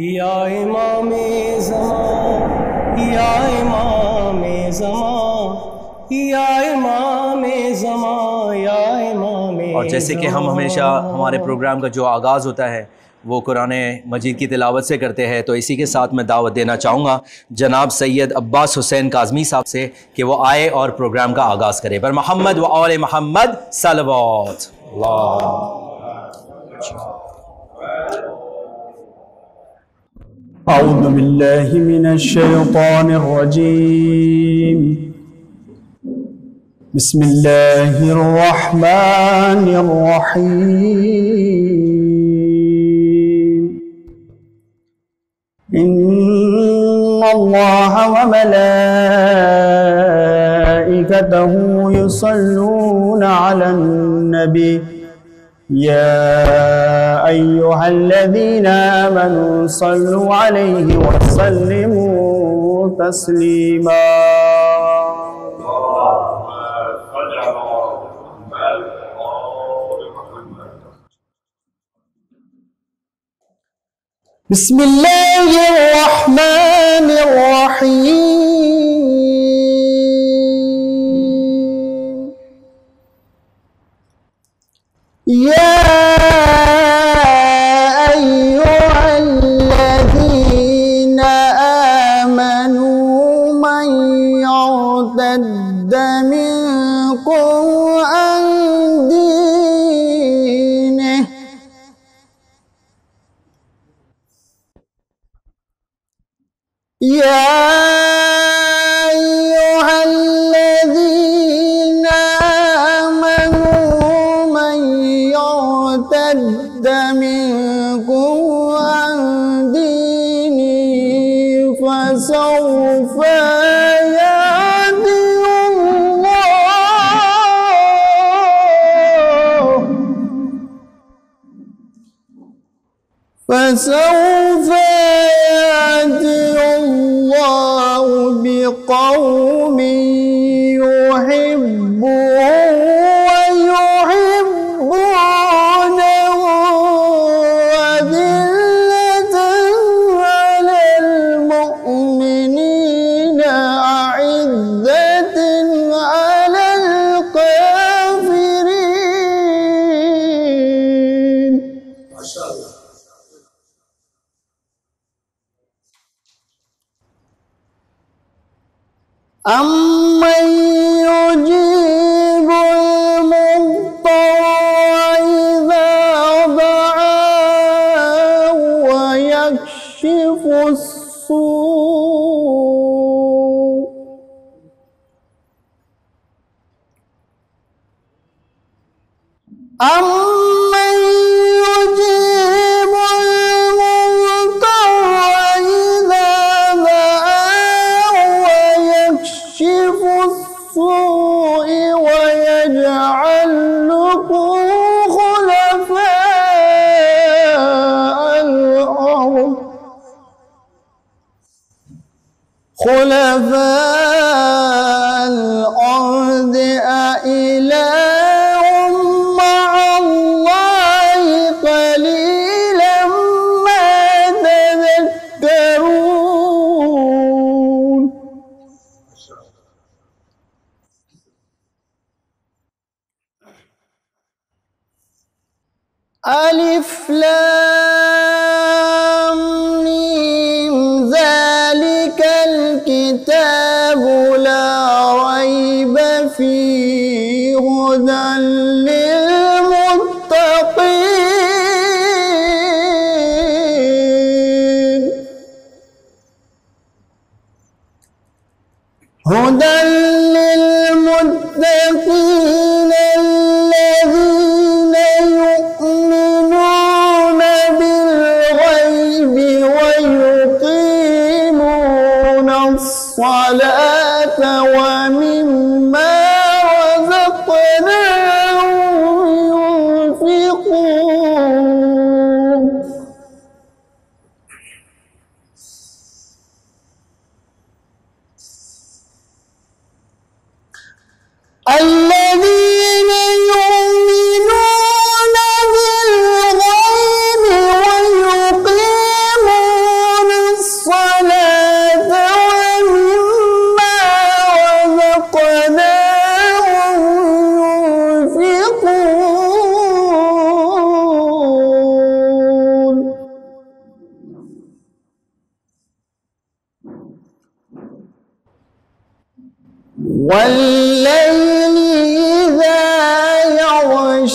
या इमाम जमा या इमाम जमा या इमाम जमा या इमाम और जैसे कि हम हमेशा हमारे प्रोग्राम का जो आगाज़ होता है वो कुरान मजीद की तिलावत से करते हैं तो इसी के साथ मैं दावत देना चाहूँगा जनाब सैयद अब्बास हुसैन काजमी साहब से कि वो आए और प्रोग्राम का आगाज़ करें। पर मोहम्मद व और मोहम्मद सलवात। أعوذ بالله من الشيطان الرجيم. بسم الله الرحمن الرحيم. إن الله وملائكته يصلون على النبي يا أيها الذين آمنوا صلوا عليه وسلموا تسليما. بسم الله الرحمن الرحيم. يا أيها الذين آمنوا من يرتد منكم عن دينه يا فسوف يأتي الله. فسوف يأتي الله بقوم أمن يجيب المضطر إذا دعاه ويكشف السوء أمن خلفاء الأرض. خلفاء الأرض ألف لام ميم. ذلك الكتاب لا ريب فيه. هدى للمتقين. هدى للمتقين. الصلاة ومما رزقناهم ينفقون. الذين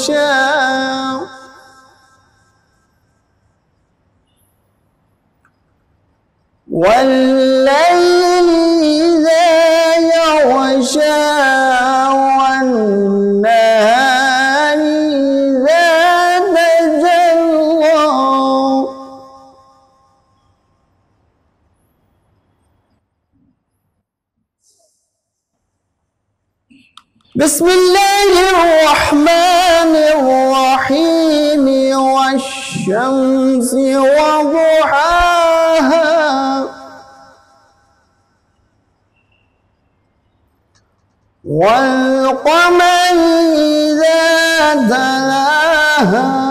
يغشى والليل إذا يغشى والنهار إذا تجلى. بسم الله الرحمن الرحيم والشمس وضحاها. والقمر إذا تلاها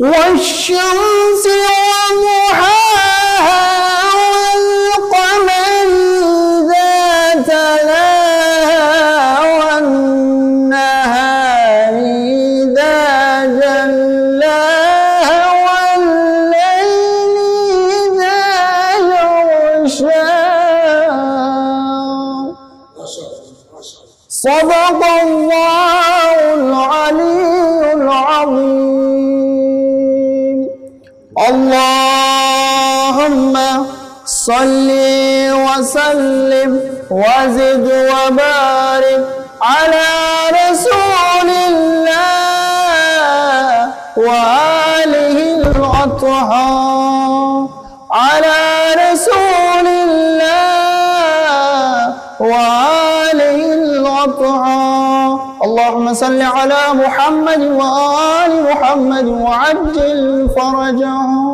والشمس وضحاها والقمر إذا تلاها والنهار إذا جلاها والليل إذا يغشاها. صدق صل وسلم وزد وبارك على رسول الله وآله الأطهار على رسول الله وآله الأطهار. اللهم صل على محمد وآل محمد وعجل فرجهم.